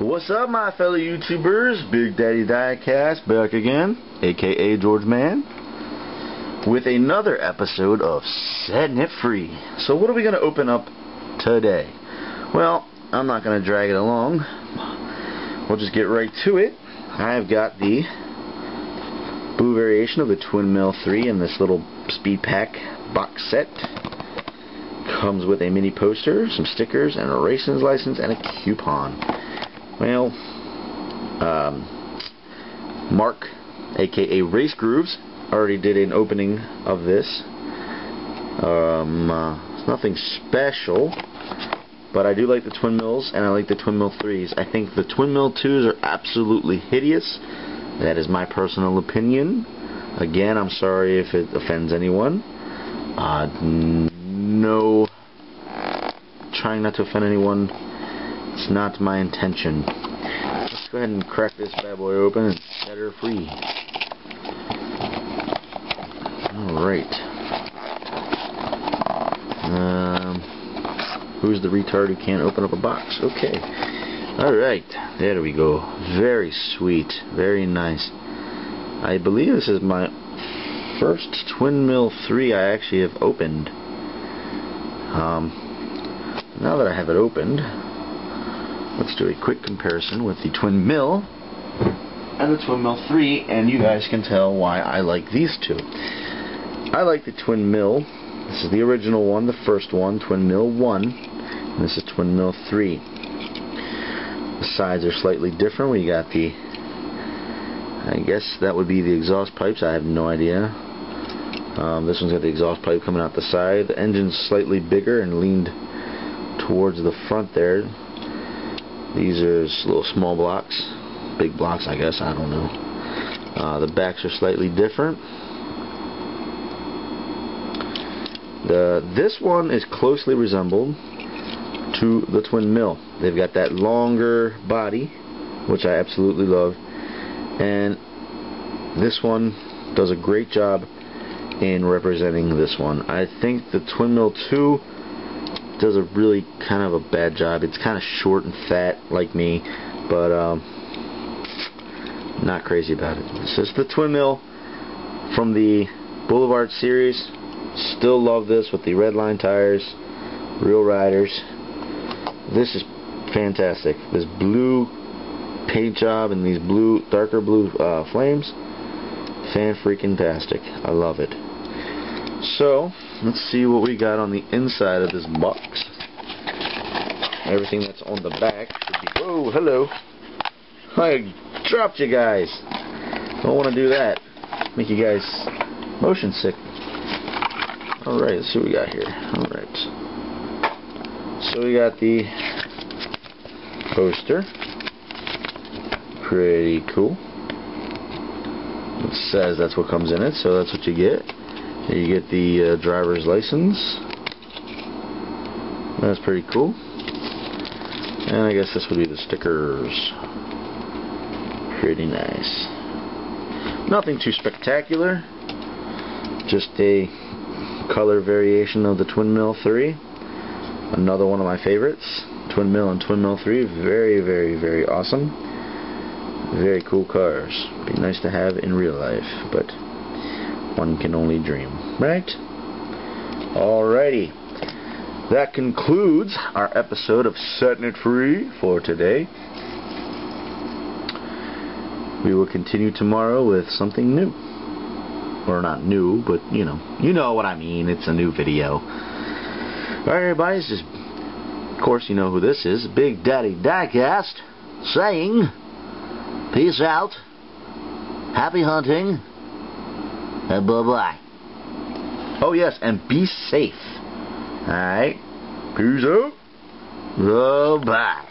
What's up, my fellow YouTubers? Big Daddy Diecast back again, aka George Man, with another episode of Setting It Free. So, what are we going to open up today? Well, I'm not going to drag it along. We'll just get right to it. I've got the blue variation of the Twin Mill 3 in this little speed pack box set. Comes with a mini poster, some stickers, and a racing license, and a coupon. Well, um, Mark, aka Race Grooves, already did an opening of this. Um, uh, it's nothing special, but I do like the Twin Mills, and I like the Twin Mill 3s. I think the Twin Mill 2s are absolutely hideous. That is my personal opinion. Again, I'm sorry if it offends anyone. Uh, no, trying not to offend anyone. It's not my intention. Let's go ahead and crack this bad boy open and set her free. Alright. Um, who's the retard who can't open up a box? Okay. Alright. There we go. Very sweet. Very nice. I believe this is my first Twin Mill 3 I actually have opened. Um, now that I have it opened, let's do a quick comparison with the Twin Mill and the Twin Mill 3, and you guys can tell why I like these two. I like the Twin Mill. This is the original one, the first one, Twin Mill 1, and this is Twin Mill 3. The sides are slightly different. We got the, I guess that would be the exhaust pipes. I have no idea. Um, this one's got the exhaust pipe coming out the side. The engine's slightly bigger and leaned towards the front there. These are little small blocks, big blocks I guess, I don't know. Uh, the backs are slightly different. The This one is closely resembled to the Twin Mill. They've got that longer body, which I absolutely love, and this one does a great job in representing this one. I think the Twin Mill 2 does a really kind of a bad job. It's kind of short and fat like me, but um, not crazy about it. So It's the Twin Mill from the Boulevard series. Still love this with the red line tires, real riders. This is fantastic. This blue paint job and these blue, darker blue uh, flames, fan freaking tastic. I love it. So, let's see what we got on the inside of this box. Everything that's on the back should be... Whoa, hello. I dropped you guys. Don't want to do that. Make you guys motion sick. Alright, let's see what we got here. Alright. So we got the poster. Pretty cool. It says that's what comes in it, so that's what you get. You get the uh, driver's license. That's pretty cool. And I guess this would be the stickers. Pretty nice. Nothing too spectacular. Just a color variation of the Twin Mill 3. Another one of my favorites. Twin Mill and Twin Mill 3. Very, very, very awesome. Very cool cars. Be nice to have in real life, but one can only dream, right? Alrighty. That concludes our episode of Setting It Free for today. We will continue tomorrow with something new. Or not new, but you know. You know what I mean. It's a new video. Alright everybody, this is, of course you know who this is, Big Daddy Diecast, saying, peace out, happy hunting, and bye-bye. Oh yes, and be safe. Alright? Peace out. Bye-bye.